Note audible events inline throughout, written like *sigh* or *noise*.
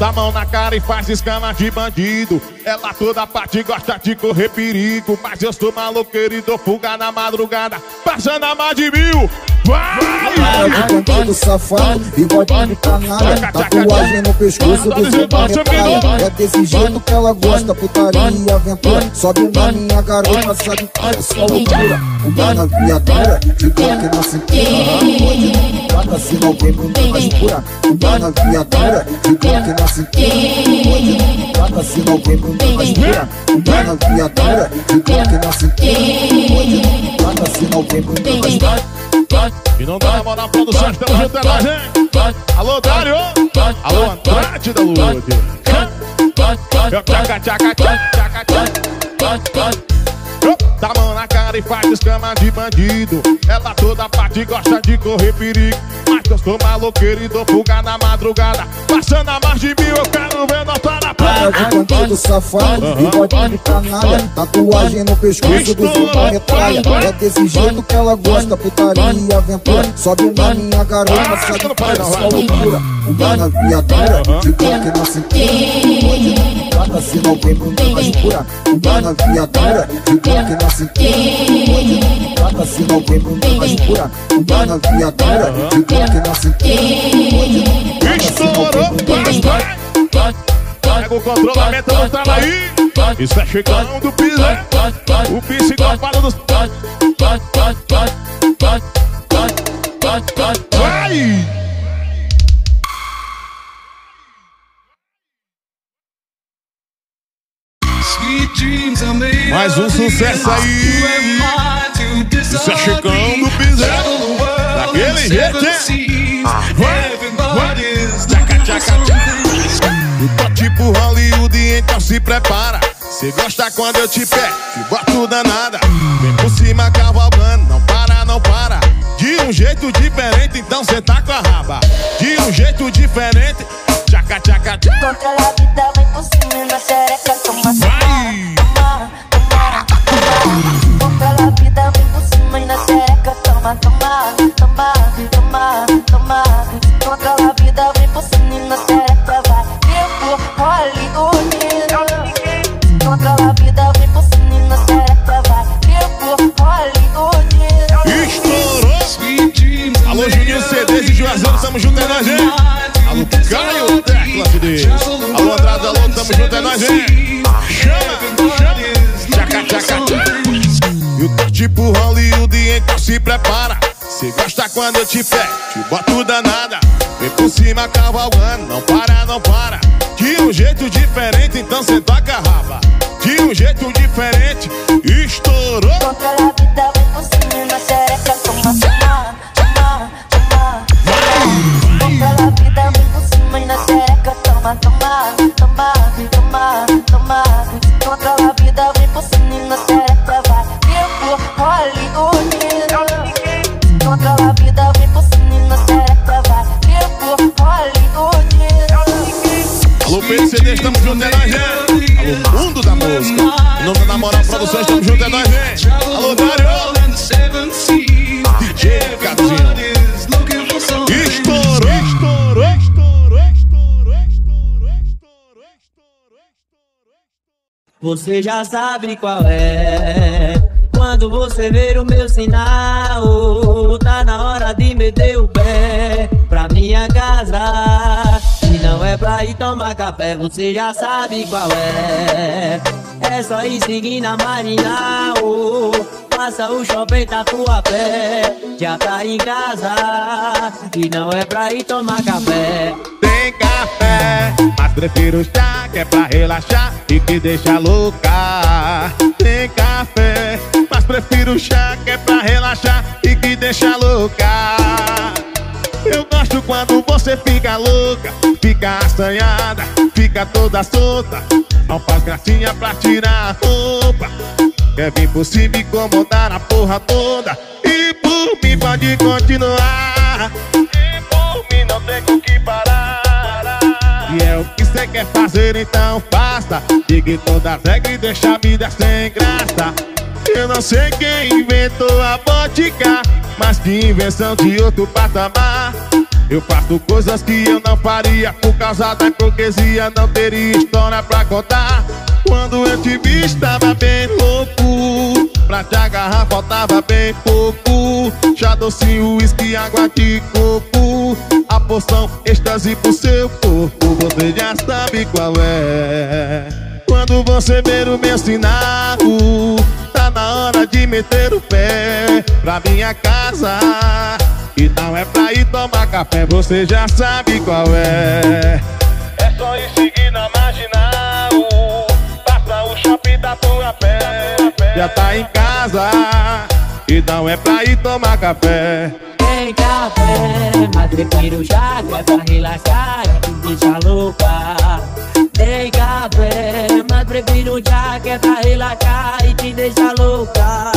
dá mão na cara e faz escama de bandido. Ela toda parte gosta de correr perigo. Mas eu sou maloqueiro e dou fuga na madrugada. Passando a mais de mil. Vai! bandido safado, bigodinho de canalha Tatuagem no pescoço do seu metralha É desse jeito que ela gosta, putaria e aventura. Sobe na minha garota, sabe que é só loucura. Uma na viatura, de bloco na cintura Cada sinal vem muito mais pura Uma na viatura, de bloco na cintura Cada sinal vem muito mais pura Uma na viatura, de bloco na cintura Cada sinal vem muito mais pura e não dá na moral produção, estamos juntos, é nóis, hein? Alô, Dário! Alô, Andrade da Lude! Tchaca, tchaca, tchaca, tchaca, Dá mão na cara e faz escama de bandido Ela toda parte gosta de correr perigo Mas eu sou maloqueiro e dou fuga na madrugada Passando a mais de mil, eu quero na praia de bandido safado, bigodinho de canalha Tatuagem no pescoço do seu metralha É desse jeito que ela gosta, putaria e aventura. Sobe na minha garota, sabe que é só loucura. Uma na viatura, de bloco na cintura. Cada sinal vem muito mais pura. Uma na viatura, de bloco na cintura. Cada sinal vem muito mais pura. Uma na viatura, de bloco na cintura. Cada sinal vem muito mais pura Pega o controlamento do tá aí. Isso é chegando do piso O psicopata dos Vai! Mais um sucesso aí. Isso é chegando do piso Daquele jeito, hein? Vai, vai. Tchaca, tchaca, tchaca eu tô tipo Hollywood, então se prepara. Cê gosta quando eu te pego, te boto danada. Vem por cima cavalgando, não para, não para. De um jeito diferente, então cê tá com a raba. De um jeito diferente, tchaca, tchaca, tchaca. Quando eu te pego, te boto danada. Vem por cima cavalgando, não para, não para. De um jeito diferente, então cê Você já sabe qual é. Quando você ver o meu sinal, tá na hora de meter o pé pra minha casa. E não é pra ir tomar café, você já sabe qual é. É só ir seguir na marginal. Passa o shopping, tá tua pé. Já tá em casa. E não é pra ir tomar café. Tem café, mas prefiro chá que é pra relaxar e que deixa louca. Tem café, mas prefiro chá que é pra relaxar e que deixa louca. Eu gosto quando você fica louca, fica assanhada, fica toda solta. Não faz gracinha pra tirar a roupa. Quer vir por cima e incomodar a porra toda. E por mim pode continuar. E por mim não tem com que parar. É o que cê quer fazer, então faça. Todas as regras e deixa a vida sem graça. Eu não sei quem inventou a vodka Mas que invenção de outro patamar. Eu faço coisas que eu não faria Por causa da hipocrisia Não teria história pra contar. Quando eu te vi estava bem louco. Pra te agarrar faltava bem pouco. Chá docinho, uísque, água de coco A poção êxtase pro seu corpo Você já sabe qual é. Quando você ver o meu sinal Tá na hora de meter o pé Pra minha casa. E não é pra ir tomar café Você já sabe qual é. É só ir seguir na marginal Passa o shopping da tua pé Já tá em casa E não é pra ir tomar café Tem café, mas prefiro chá que é pra relaxar e te deixa louca. Tem café, mas prefiro chá que é pra relaxar e te deixa louca.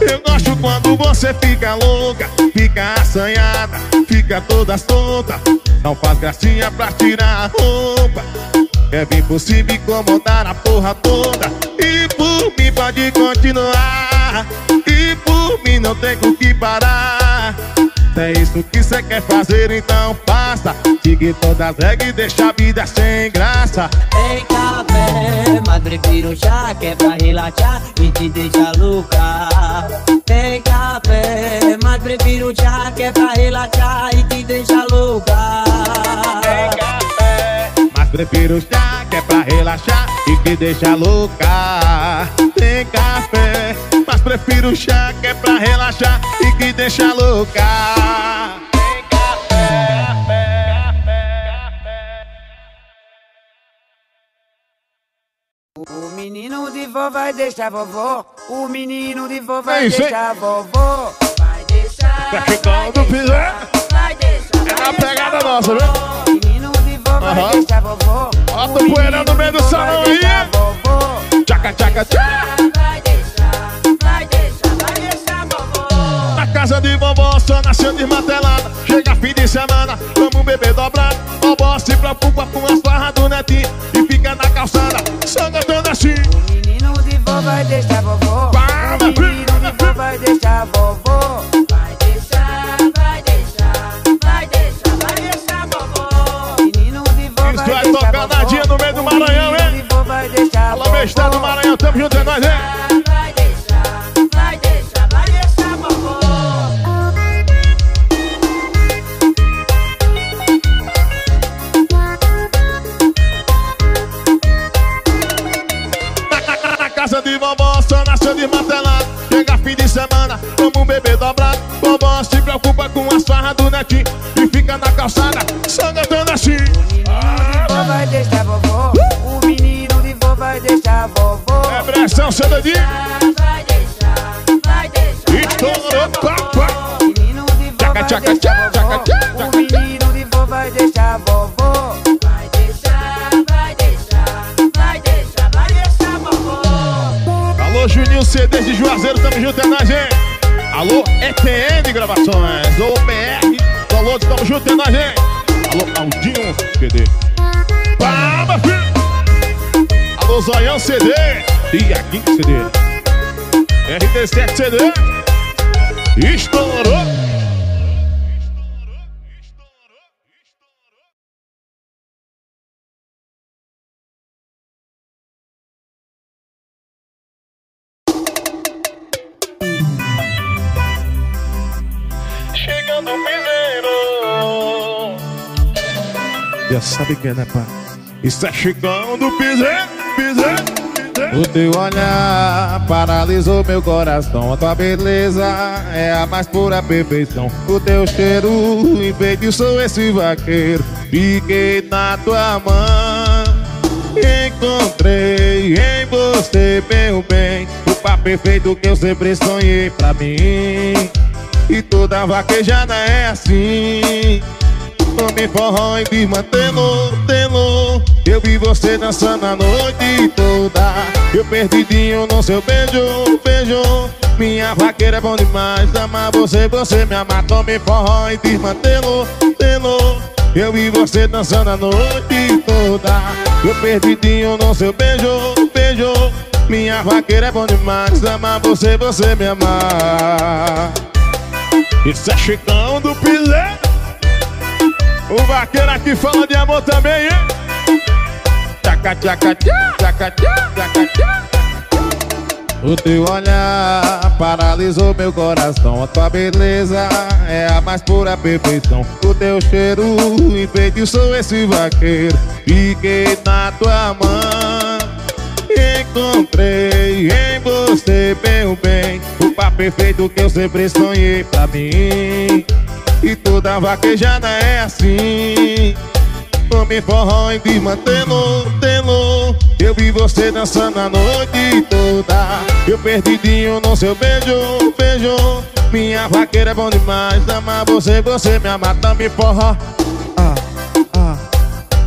Eu gosto quando você fica louca, fica assanhada, fica toda solta. Não faz gracinha pra tirar a roupa. Por cima e incomodar a porra toda. E por mim pode continuar. E por mim não tem com que parar. É isso que cê quer fazer, então faça. Siga todas as regras e deixa a vida sem graça. Tem café, mas prefiro chá que é pra relaxar e te deixa louca. Tem café, mas prefiro chá que é pra relaxar e te deixa louca. Mas prefiro chá que é pra relaxar e que deixa louca. Prefiro chá que é pra relaxar e que deixa louca. Tem café, café, café. O menino de vó vai deixar vovó. O menino de vó vai É hein? deixar vovó. Vai deixar. Tá chegando o piso, Vai deixar. É na pegada nossa, viu? O menino de vó vai Aham. deixar vovó. Bota o poeirão no meio do salão vai aí. deixar. Tchaca, tchaca, tchaca. Casa de vovó só nasceu desmatelada Chega fim de semana, vamos beber dobrado Vovó se preocupa com as farras do netinho E fica na calçada, só cantando assim O menino de vó vai deixar vovó. Vai, O menino de vó vai deixar vovó. Vai deixar, vai deixar, vai deixar, vai deixar vovó. Menino de vó Isso vai vai deixar tocar vovó. na dia no meio do O Maranhão, menino hein? de vó vai deixar Alô, meu estado do Maranhão, tamo junto, é nóis, hein? Do netinho E fica na calçada, só cantando assim Vó vai deixar vovó. O menino de vó vai deixar vovó. É pressão, seu dedinho Vai deixar, vai deixar, vai Estourou, deixar pá, vovó. pá. Menino de vó Tchaca, vai deixar vovó. O menino de vai deixar vovó. Vai deixar, vai deixar, vai deixar, vai deixar vovó. Alô, Juninho CDs de Juazeiro, tamo junto, é nóis, hein? Alô, ETN Gravações, PR, alô, tamo junto, é hein? Alô, Aldinho CD. Palma, filho! Alô, Zoião CD, Iaguinho CD. RT7 CD. Estourou! Já sabe quem é, né, pai? Está chegando o piseiro, piseiro, piseiro. O teu olhar paralisou meu coração. A tua beleza é a mais pura perfeição. O teu cheiro enfeitiçou esse vaqueiro. Fiquei na tua mão. Encontrei em você, meu bem, o par perfeito que eu sempre sonhei pra mim. E toda vaquejada é assim. Tome forró e me mantendo, tendo. Eu vi você dançando a noite toda. Eu perdidinho no seu beijo, beijo. Minha vaqueira é bom demais. Amar você, você me ama. Tome forró e te mantendo, tendo. Eu vi você dançando a noite toda. Eu perdidinho no seu beijo, beijo. Minha vaqueira é bom demais. Amar você, você me amar. Isso é Chicão do Piseiro. O vaqueiro aqui fala de amor também, hein? Tchaca, tchaca, tchaca, tchaca. O teu olhar paralisou meu coração. A tua beleza é a mais pura perfeição. O teu cheiro enfeitiçou esse vaqueiro. Fiquei na tua mão. Encontrei em você, meu bem. O par perfeito que eu sempre sonhei pra mim E toda vaquejada é assim. Tome forró e me mantendo, tendo Eu vi você dançando a noite toda. Eu perdidinho no seu beijo, beijo. Minha vaqueira é bom demais Amar você, você me ama, tome forró. Ah, ah.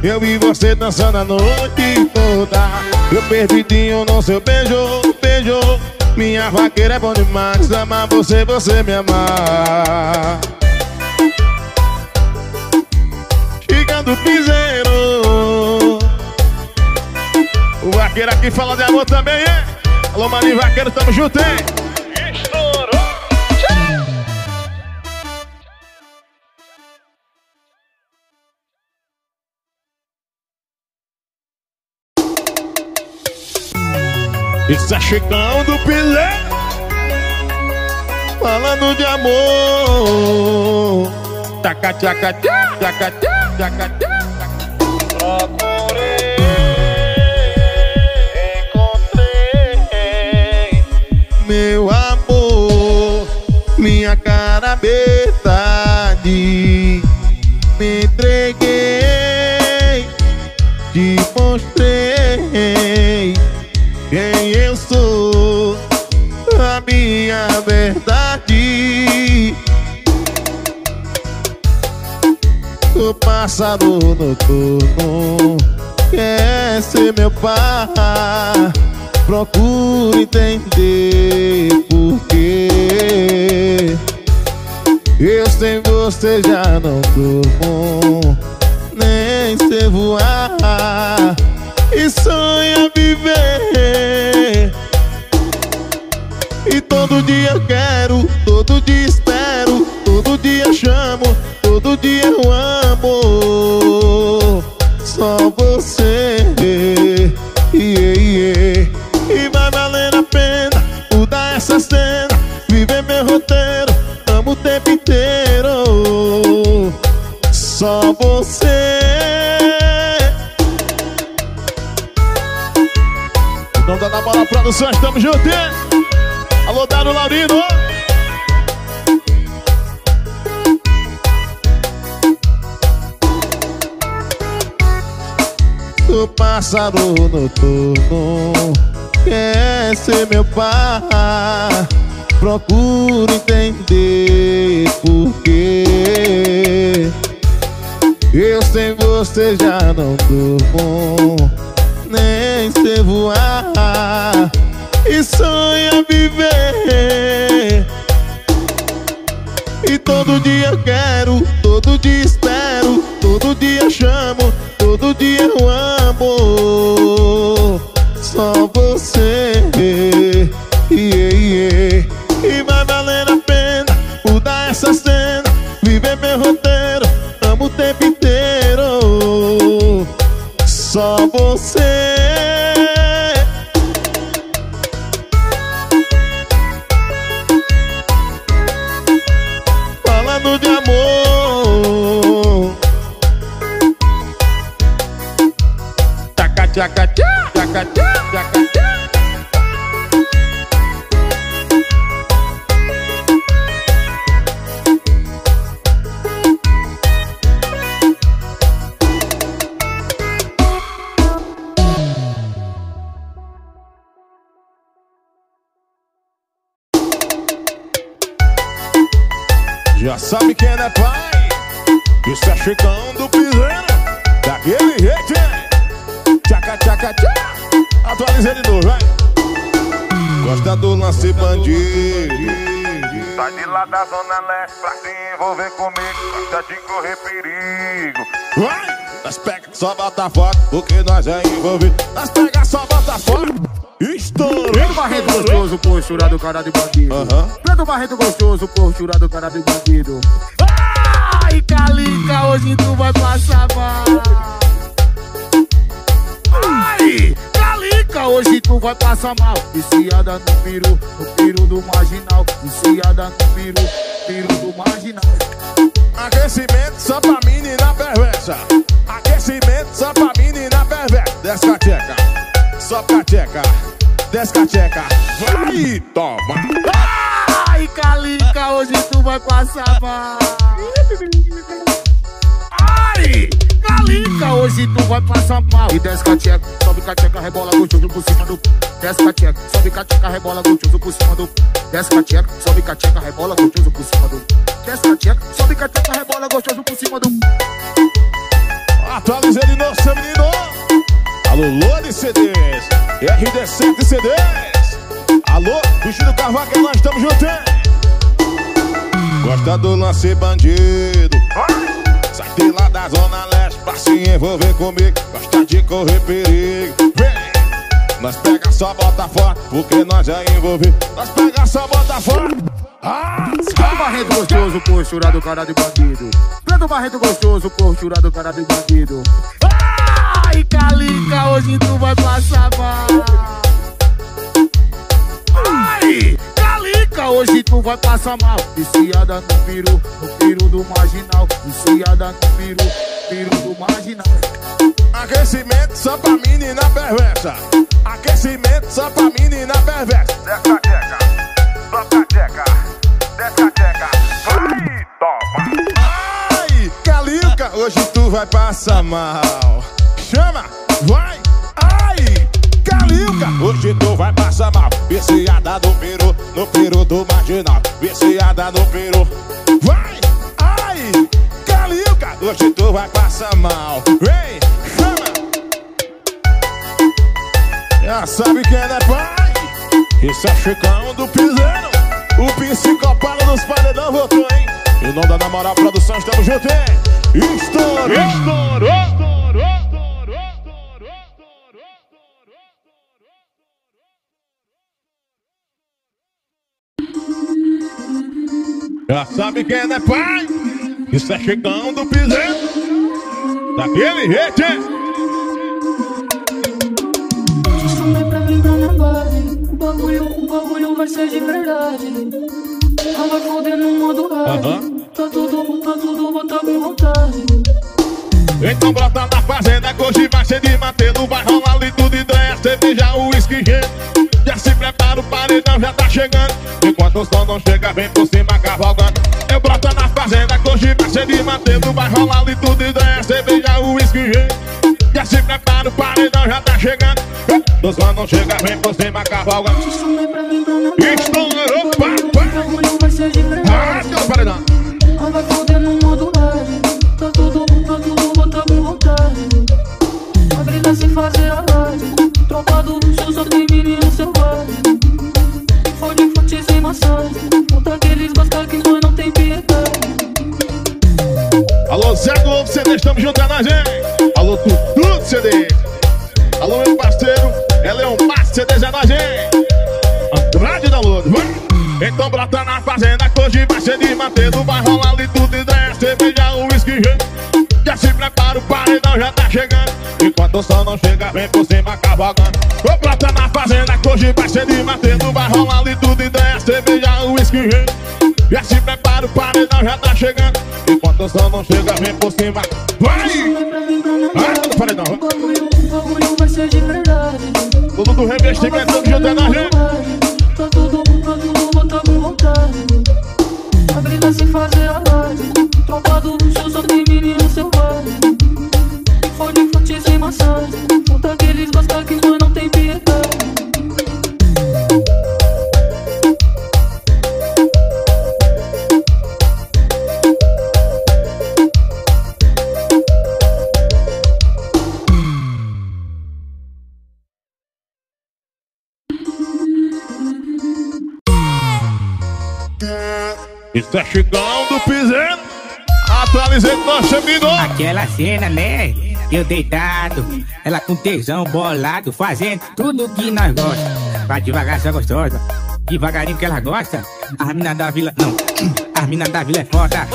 Eu vi você dançando a noite toda. Eu perdidinho no seu beijo, beijo. Minha vaqueira é bom demais Amar você, você me amar do piseiro O vaqueiro aqui fala de amor também, é? Alô, Maninho Vaqueiro, tamo junto, hein? Estourou! Isso é Chicão do Piseiro Falando de amor Taca, taca, taca, taca, taca Procurei, pássaro noturno quer ser meu pai. Procuro entender porquê Eu sem você já não durmo Nem sei voar. E sonha viver. E todo dia eu quero, todo dia espero Todo dia chamo, todo dia eu amo Só você yeah, yeah. E vai valer a pena mudar essa cena Viver meu roteiro, amo o tempo inteiro Só você Não dá na bola produções, tamo junto, hein? Alô, Dado Laurino O pássaro noturno quer ser meu pai Procuro entender porquê Eu sem você já não durmo Nem sei voar. E sonha viver. E todo dia eu quero, todo dia espero Todo dia chamo Todo dia eu amo amor. Já sabe quem é pai? Isso é Chicão do Piseiro Daquele jeito, hein? Tchaca, tchaca, tchaca Atualiza de novo, vai Gosta do lance bandido. Sai de lá da zona leste pra se envolver comigo. Gosta de correr perigo. Vai! Nós pega, só bota foto Porque nós é envolvido. Nós pega, só bota foto Estourou. Preto Barreto gostoso, posturado, cara de bandido. Aham. Preto Barreto gostoso, posturado, cara de bandido. Ai, Calica, hoje tu vai passar mal. Ai, Calica, hoje tu vai passar mal. Viciada no piru, no piru do marginal. Viciada no piru, piru do marginal. Aquecimento só pra menina perversa. Aquecimento só pra menina perversa. Desce a tcheca, sobe a tcheca, desce a tcheca. Vai, toma. Ai, Calica, hoje tu vai passar mal. Ai, Calica, hoje tu vai passar mal. E desce com a tcheca, sobe com a tcheca, rebola gostoso por cima do. Desce com a tcheca, sobe com a tcheca, rebola gostoso por cima do. Desce com a tcheca, sobe com a tcheca, rebola gostoso por cima do. Desce com a tcheca, sobe com a tcheca, rebola gostoso por cima do. Atualizei de novo, seu menino. Alô, Lone CDs. RD7 CDs. Alô, Vestido Carvalho, nós estamos juntos? Gosta do lance bandido. Sai de lá da Zona Leste pra se envolver comigo. Gosta de correr perigo. Vem! Nós pega só bota fora, porque nós já envolvi. Nós pega só bota fora. Ah, Barreto gostoso, posturado, cara de bandido. Preto Barreto gostoso, posturado, cara de bandido. Ai, Calica, hoje tu vai passar mal. Ai, Calica, hoje tu vai passar mal. Viciada no piru, no piru do marginal. Viciada no piru, piru do marginal. Aquecimento só pra menina perversa. Aquecimento só pra menina perversa. Desce a tcheca, sobe a tcheca, desce a tcheca. Vai, toma. Ai, Calica, hoje tu vai passar mal. Calica, hoje tu vai passar mal. Viciada no peru, no peru do marginal. Viciada no peru, vai, ai, Calica, hoje tu vai passar mal. Vem, chama. Já sabe quem é pai? Esse é Chicão do Piseiro. O psicopata dos paredão voltou, hein? Em nome da Namoral Produção, estamos juntos, hein? Estourou! Estourou! Estourou! Já sabe quem é pai? Isso é Chicão do Piseiro. Daquele jeito, hein? Chamei pra mim tá na base. O bagulho, o bagulho vai ser de verdade. Ela foder no modo hard. Aham. Tá tudo, tá tudo, bota com vontade. Então brota na fazenda que hoje vai ser de mantendo Vai rolar litro de ideia, cerveja, uísque, gelo Já se prepara, o paredão já tá chegando Enquanto o som não chega, vem por cima cavalgando Eu broto na fazenda que hoje vai ser de mantendo Vai rolar litro de ideia, cerveja, uísque, Já se prepara, o paredão já tá chegando. Enquanto o som não chega, vem por cima cavalgando vem por cima cavalgando. Ô, brota na fazenda, que hoje vai ser de mantendo. Vai rolar ali tudo, ideia, cerveja, uísque. Já se prepara, o paredão já tá chegando. Enquanto o sol não chega, vem por cima. Vai! Tá Vai, paredão. Tudo do revestimento, tudo junto na gente. Cena, né? Eu deitado, ela com tesão bolado, fazendo tudo que nós gosta. Vai devagar, só gostosa. Devagarinho que ela gosta. As mina da vila, não. As mina da vila é foda.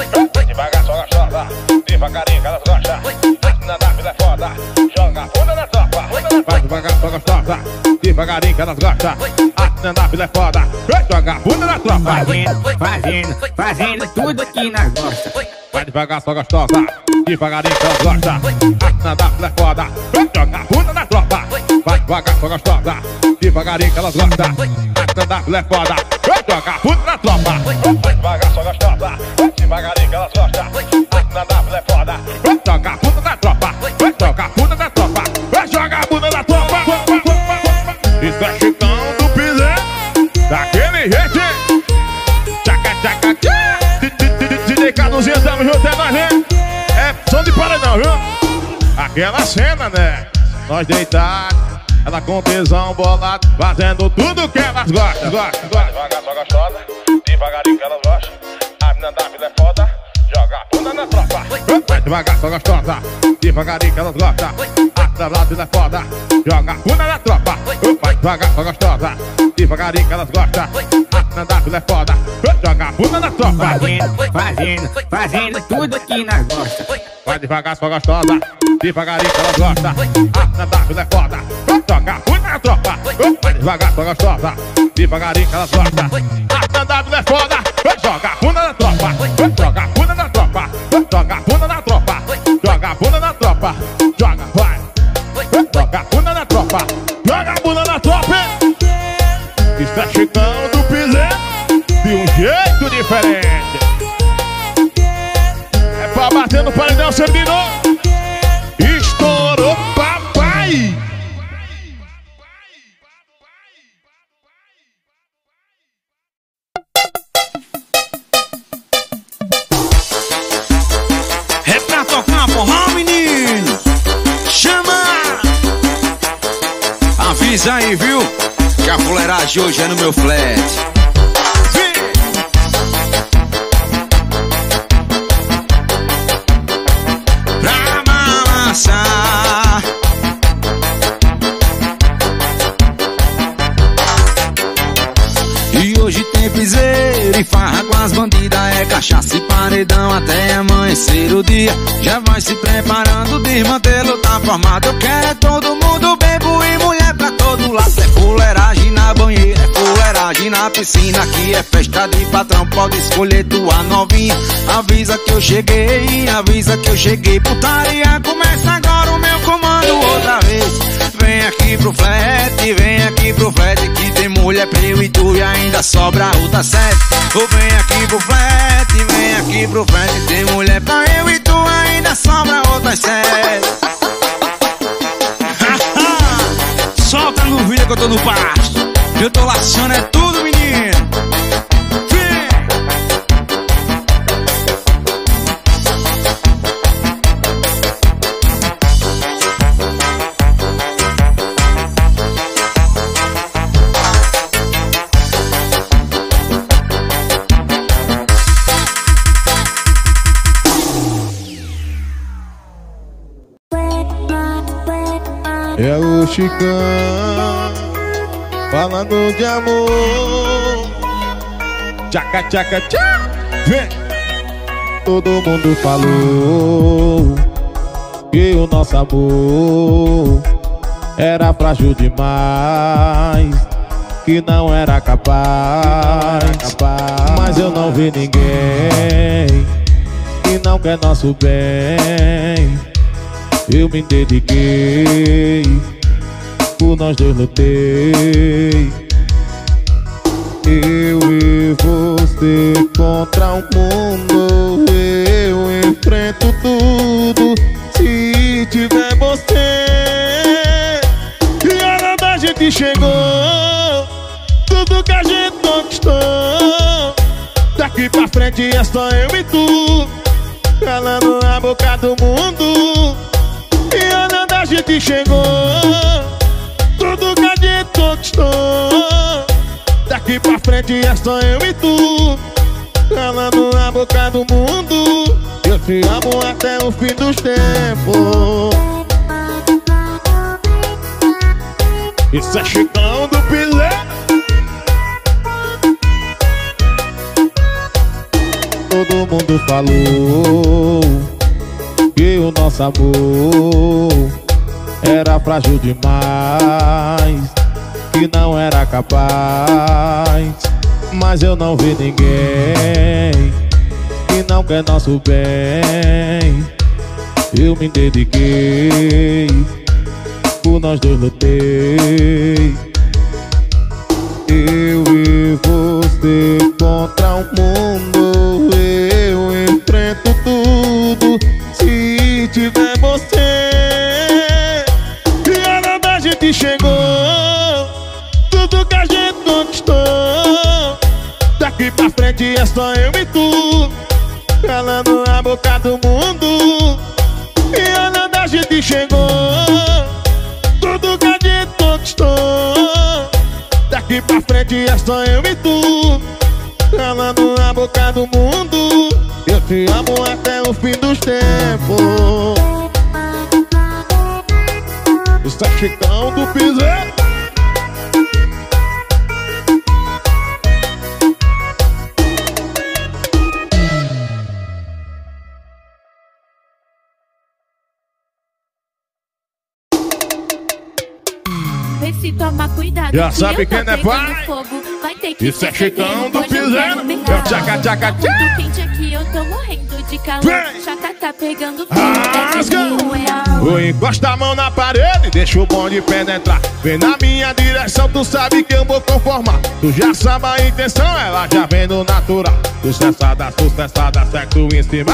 Devagar, só gostosa. Devagarinho que elas gostam. As mina da vila é foda. Joga bunda na tropa. Vai devagar, só gostosa. Devagarinho que elas gostam. A menina da vila é foda. Joga a bunda na tropa. Fazendo, fazendo, fazendo tudo que nós gosta. Vai devagar, só gostosa. Devagarinho que elas gostam. A menina da é foda. Joga a bunda na tropa. Vai devagar, só gostosa. Devagarinho que elas gostam. A menina da é foda. Joga a bunda na tropa. Vai devagar, só gostosa. Devagarinho que elas gostam. Aquela cena, né? Nós deitados, ela com tesão bolado, fazendo tudo que elas gostam, devagar, só gostosa. Devagarinho que elas gostam. A menina da vila é foda. Joga a bunda na tropa. Vai devagar, só gostosa, devagarinho que elas gostam. A da vida é foda, joga a bunda na tropa. Vai devagar, só gostosa, devagarinho que elas gostam. A da vida é foda, joga a bunda na tropa. Fazendo, fazendo, fazendo tudo que nós gosta. Vai devagar, só gostosa, devagarinho que elas gostam. A da vida é foda, joga bunda na tropa. Vai devagar, só gostosa, devagarinho que elas gostam. A da vida é foda, joga a bunda na tropa. Joga a bunda na tropa, joga a bunda na tropa. Joga bunda na tropa, joga, vai. Joga bunda na tropa, joga bunda na tropa. Está chegando do pisé de um jeito diferente. Servidor. Estourou, papai. É pra tocar forró, menino! Chama! Avisa aí, viu? Que a fuleiragem hoje é no meu flat. Cachaça e paredão até amanhecer o dia. Já vai se preparando, desmantelo tá formado. Eu quero é todo mundo, bebo e mulher pra todo lado. É fuleiragem na banheira, é fuleiragem na piscina. Aqui é festa de patrão, pode escolher tua novinha. Avisa que eu cheguei, avisa que eu cheguei. Putaria começa agora o meu comando outra vez. Vem aqui pro flat, vem aqui pro flat Que tem mulher pra eu e tu e ainda sobra outra sete. Ou vem aqui pro flat, vem aqui pro flat Tem mulher pra eu e tu ainda sobra outras sete. *laughs* Solta no vídeo que eu tô no pasto. Eu tô laçando é tudo, menino Chicão falando de amor. Tchaca, tchaca, tchá. Vem. Todo mundo falou que o nosso amor era frágil demais, que não era capaz. Mas eu não vi ninguém que não quer nosso bem. Eu me dediquei, por nós dois lutei. Eu e você contra o mundo, eu enfrento tudo. Se tiver você, e a hora da gente chegou, tudo que a gente conquistou. Daqui pra frente é só eu e tu, calando a boca do mundo. E a gente chegou de conquistou Daqui pra frente é só eu e tu. Calando na boca do mundo. Eu te amo até o fim dos tempos. Isso é chicão do pilé Todo mundo falou Que o nosso amor era frágil demais, que não era capaz. Mas eu não vi ninguém que não quer nosso bem. Eu me dediquei, por nós dois lutei. Eu e você contra o mundo, eu enfrento tudo se tiver você. Tudo que a gente conquistou. Daqui pra frente é só eu e tu, calando a boca do mundo. E a hora da gente chegou, tudo que a gente conquistou. Daqui pra frente é só eu e tu Calando a boca do mundo Eu te amo até o fim dos tempos Isso é Chicão do Piseiro Vê se toma cuidado. Já sabe quem é pegando pai? Fogo. Vai ter que Isso é ser Chicão ferreiro, do hoje eu Piseiro quero bem É o tchaca, calado. tchaca, Tá tchaca. muito quente aqui, eu tô morrendo de calor. Vem. Chata tá pegando fogo. Rasga. É encosta a mão na parede, deixa o bonde penetrar Vem na minha direção, tu sabe que eu vou conformar Tu já sabe a intenção, ela já vem no natural Sucessada, sucessada, sexo em cima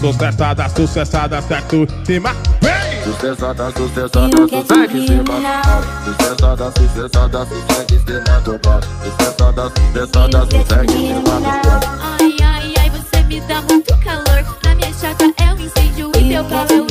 Sucessada, sucessada, sexo em cima Vem! Sucessada, sucessada, sucesso em cima do pau. Sucessada, sucessada, sucesso em cima do pau. Sucessada, sucessada, sucesso em cima me dá muito calor. A minha chata é um incêndio e teu pau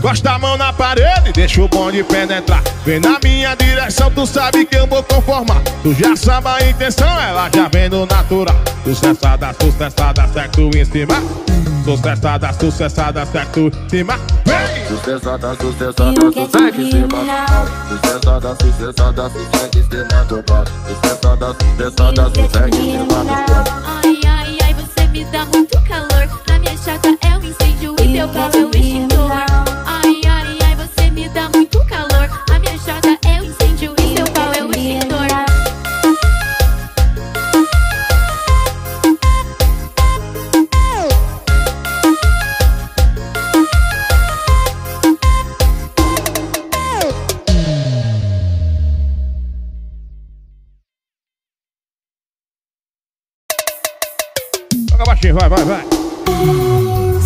encosta a mão na parede, deixa o bonde penetrar Vem na minha direção, tu sabe que eu vou conformar Tu já sabe a intenção, ela já vem no natural Sucessada, sucessada, sexo em cima Sucessada, sucessada, sexo em cima Vem! Sucessada, sucessada, sucesso em cima. Sucessada, sucessada, sucesso em cima. Sucessada, sucessada, sucesso em cima. Ai, ai, ai, você me dá muito calor. A minha chata é um incêndio e teu pau Vai, vai, vai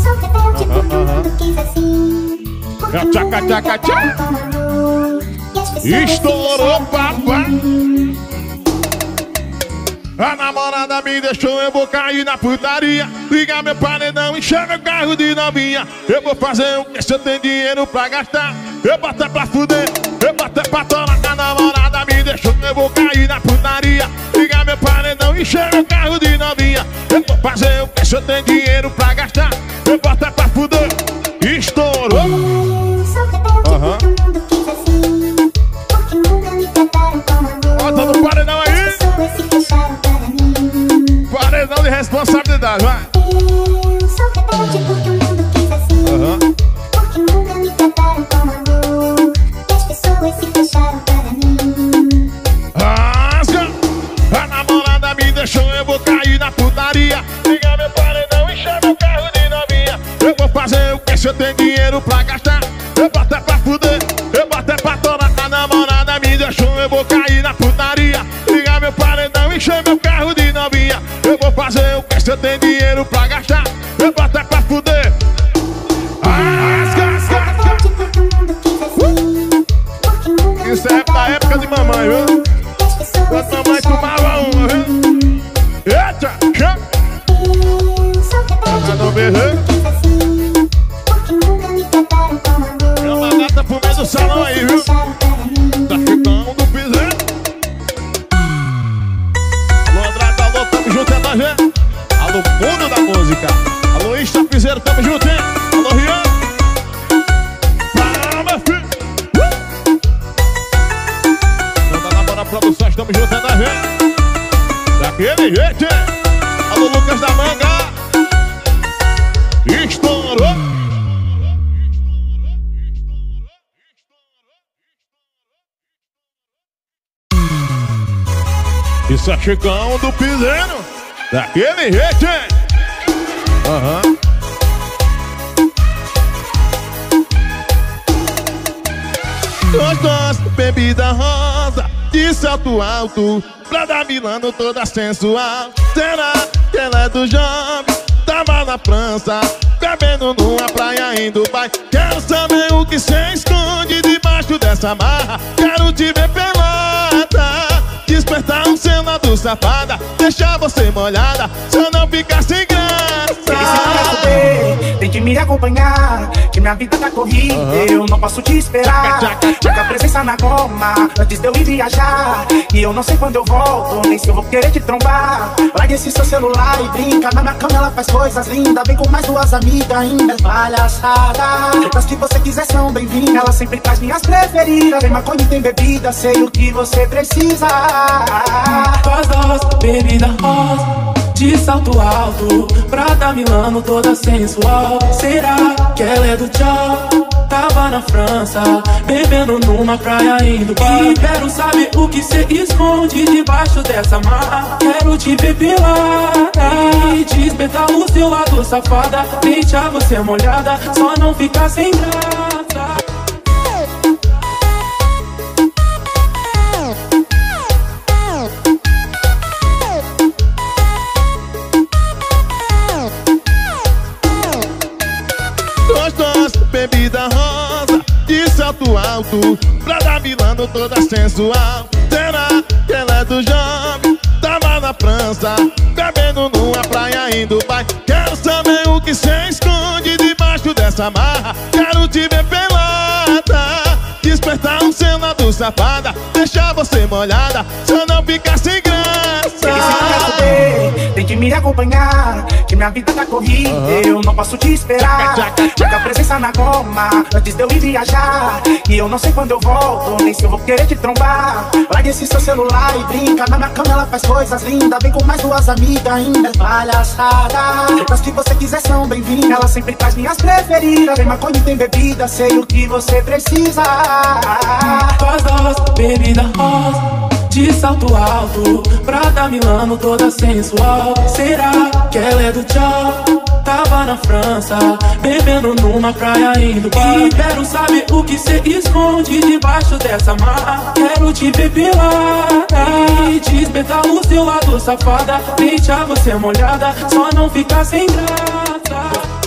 Sou rebelde porque o mundo quis assim. Porque o tchaca, mundo tchaca, se Estourou, mim. A namorada me deixou, eu vou cair na putaria. Ligar meu paredão, encher meu carro de novinha. Eu vou fazer o que se eu tenho dinheiro pra gastar. Eu boto é pra fuder, eu boto é pra torar A namorada me deixou, eu vou cair na putaria. Ligar meu paredão, encher meu carro de novinha. Eu vou fazer eu tenho dinheiro gata pro meio É Chicão do Piseiro. Daquele jeito, hein? Aham. Gostosa, bebida rosa, de salto alto, pra dar Milano toda sensual. Será que ela é do jovem? Tava na França, bebendo numa praia em Dubai. Quero saber o que cê esconde debaixo dessa marra. Quero te ver pelada. Despertar um cena do safada Deixar você molhada Se eu não ficar sem graça me acompanhar Que minha vida tá corrida Eu não posso te esperar. Marca a presença na goma Antes de eu ir viajar. E eu não sei quando eu volto Nem se eu vou querer te trombar. Larga esse seu celular e brinca Na minha cama ela faz coisas lindas. Vem com mais duas amigas ainda é palhaçada. Todas que você quiser são bem-vindas. Ela sempre traz minhas preferidas. Tem maconha e tem bebida Sei o que você precisa. Gostosa, bebida rosa De salto alto. Prata Milano toda sensual. Será que ela é do tchau? Tava na França Bebendo numa praia indo E quero saber o que cê esconde Debaixo dessa marra Quero te pelada E despertar o seu lado safada. Deixar você molhada Só não ficar sem graça bebida rosa De salto alto Pra dar toda sensual. Será que ela é do jovem? Tava na França Bebendo numa praia em Dubai Quero saber o que cê esconde Debaixo dessa marra. Quero te ver pelada Despertar um cena do safada. Deixar você molhada Se eu não ficar sem que me acompanhar Que minha vida tá corrida Eu não posso te esperar. Marca a presença na goma Antes de eu ir viajar. E eu não sei quando eu volto Nem se eu vou querer te trombar. Larga esse seu celular e brinca Na minha cama ela faz coisas lindas. Vem com mais duas amigas ainda é palhaçada. Todas que você quiser são bem-vindas. Ela sempre traz minhas preferidas. Tem maconha e tem bebida Sei o que você precisa. Gostosa, bebida rosa De salto alto Prata Milano toda sensual. Será que ela é do tchau? Tava na França Bebendo numa praia indo E quero saber o que cê esconde Debaixo dessa marra. Quero te ver pelada E despertar o seu lado safada. Deixar você molhada Só não ficar sem graça